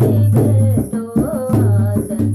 के तो आजन